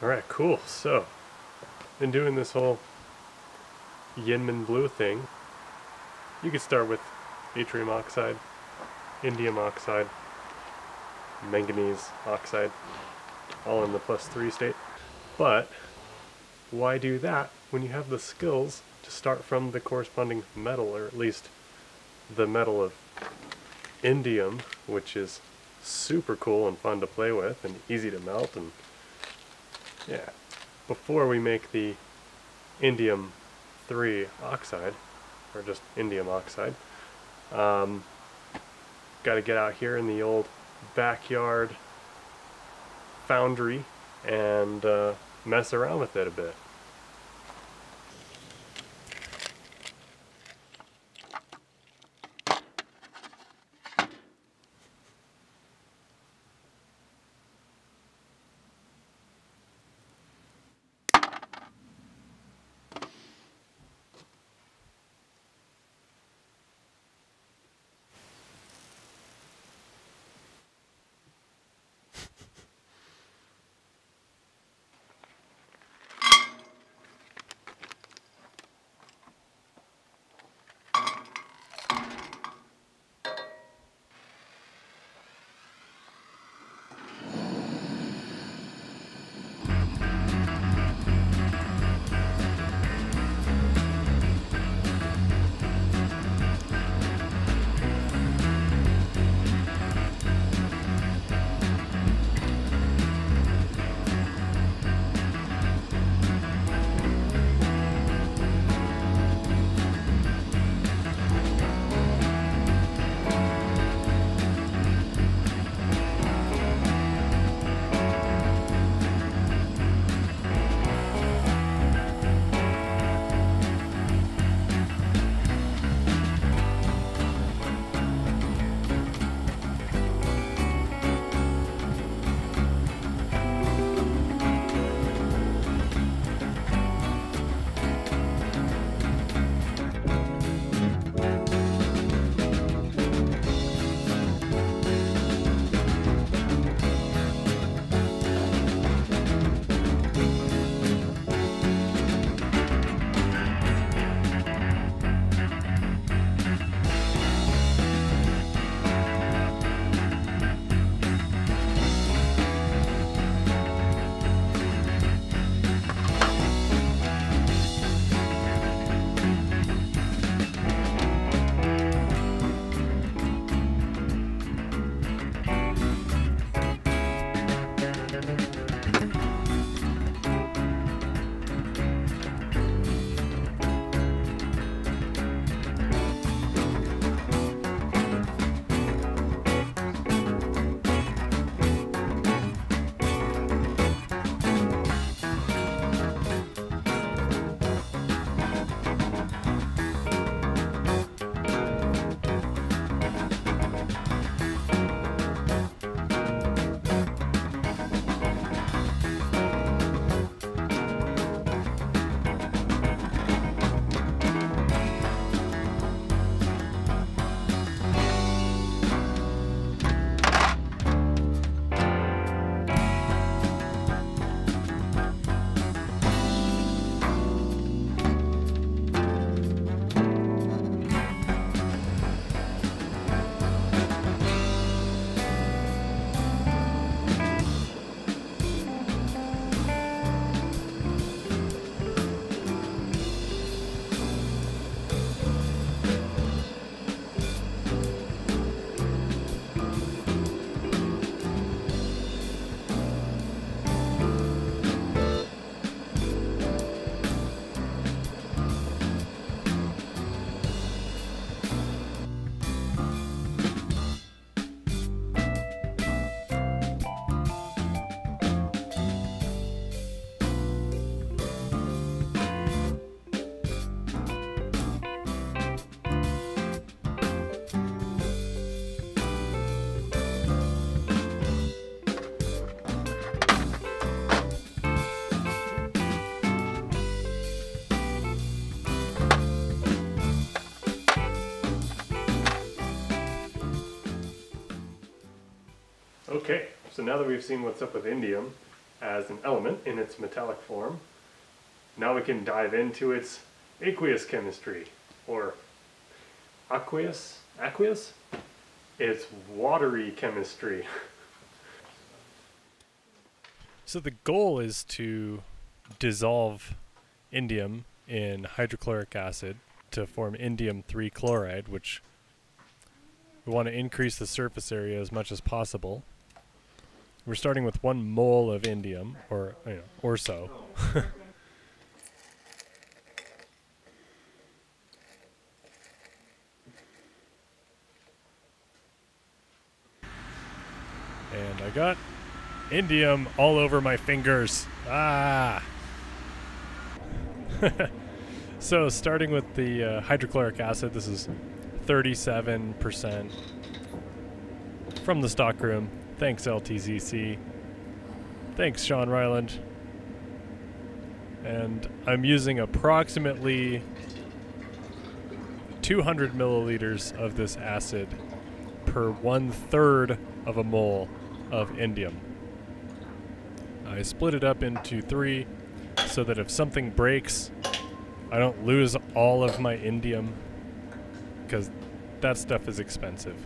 Alright, cool. So, been doing this whole YInMn blue thing. You could start with yttrium oxide, indium oxide, manganese oxide, all in the plus three state. But, why do that when you have the skills to start from the corresponding metal, or at least the metal of indium, which is super cool and fun to play with and easy to melt and yeah. Before we make the indium 3 oxide, or just indium oxide, um, got to get out here in the old backyard foundry and uh, mess around with it a bit. Okay, so now that we've seen what's up with indium, as an element in its metallic form. Now we can dive into its aqueous chemistry, or aqueous, aqueous? It's watery chemistry. So the goal is to dissolve indium in hydrochloric acid to form indium 3 chloride, which we want to increase the surface area as much as possible. We're starting with one mole of indium, or you know, or so. and I got indium all over my fingers. Ah! so, starting with the uh, hydrochloric acid, this is 37% from the stockroom. Thanks, LTCC. Thanks, Sean Ryland. And I'm using approximately 200 milliliters of this acid per one third of a mole of indium. I split it up into three so that if something breaks, I don't lose all of my indium because that stuff is expensive.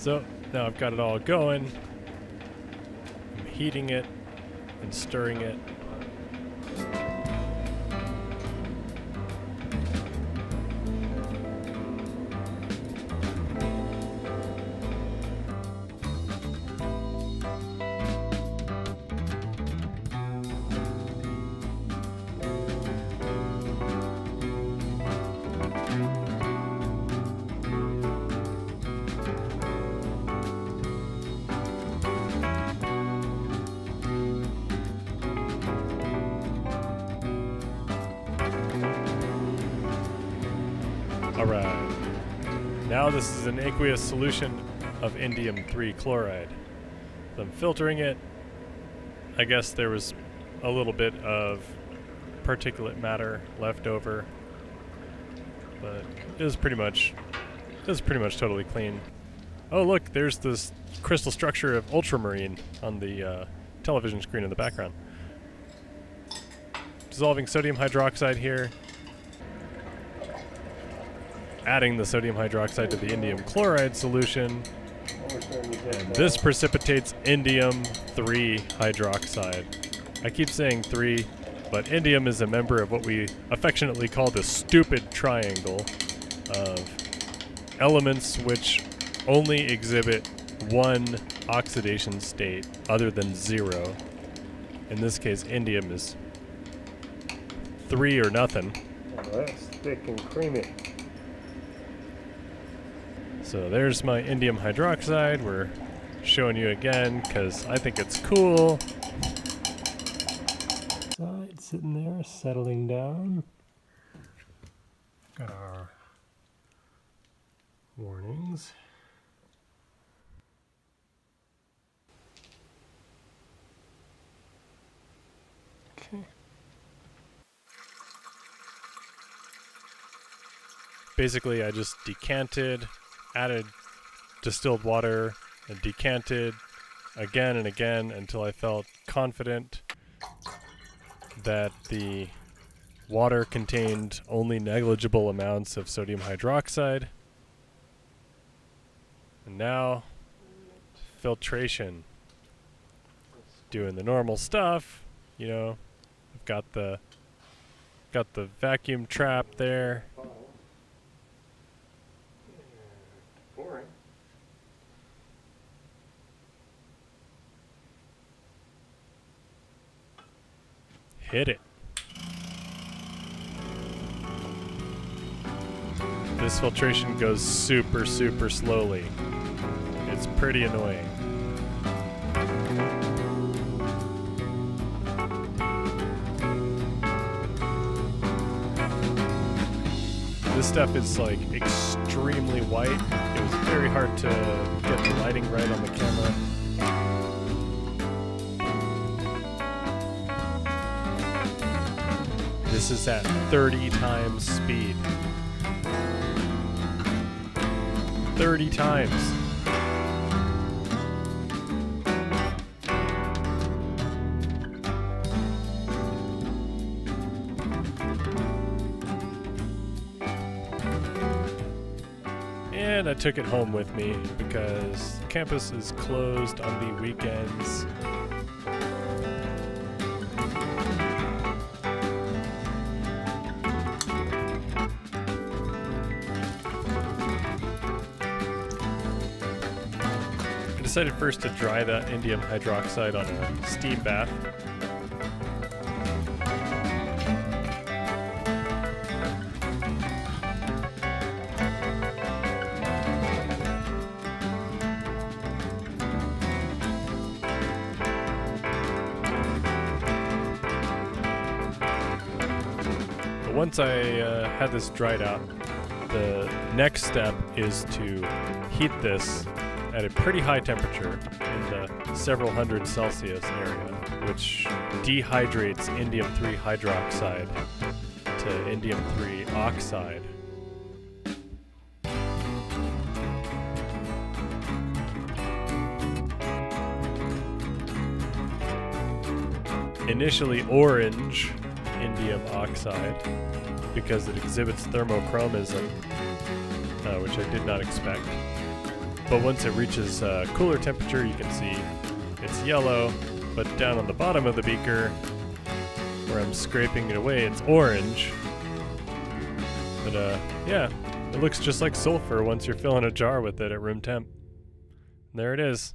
So now I've got it all going. I'm heating it and stirring it. Now this is an aqueous solution of indium 3 chloride. I'm filtering it. I guess there was a little bit of particulate matter left over. But it was pretty much it was pretty much totally clean. Oh look, there's this crystal structure of ultramarine on the uh, television screen in the background. Dissolving sodium hydroxide here adding the sodium hydroxide to the indium chloride solution. And this precipitates indium 3 hydroxide. I keep saying 3, but indium is a member of what we affectionately call the stupid triangle of elements which only exhibit one oxidation state other than 0. In this case, indium is 3 or nothing. Oh, that's thick and creamy. So there's my indium hydroxide. We're showing you again because I think it's cool. It's sitting there, settling down. Got our warnings. Okay. Basically, I just decanted added distilled water and decanted again and again until I felt confident that the water contained only negligible amounts of sodium hydroxide. And now, filtration. Doing the normal stuff, you know. I've got the got the vacuum trap there. Hit it. This filtration goes super, super slowly. It's pretty annoying. This stuff is like extremely white. It was very hard to get the lighting right on the camera. This is at 30 times speed. 30 times. And I took it home with me because campus is closed on the weekends. Decided first to dry that indium hydroxide on a steam bath. But once I uh, had this dried out, the next step is to heat this at a pretty high temperature in the several hundred Celsius area, which dehydrates indium 3 hydroxide to indium 3 oxide. Initially orange indium oxide because it exhibits thermochromism, uh, which I did not expect. But once it reaches uh, cooler temperature, you can see it's yellow, but down on the bottom of the beaker, where I'm scraping it away, it's orange. But uh, yeah, it looks just like sulfur once you're filling a jar with it at room temp. There it is.